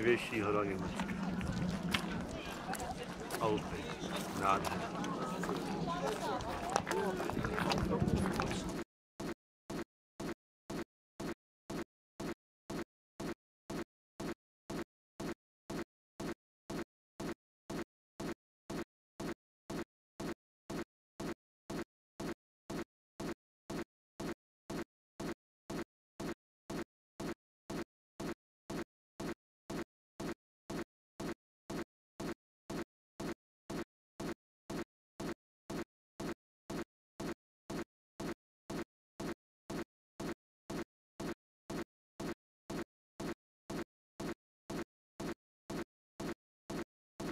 Největší hora Německa. Alpy. Nádherný.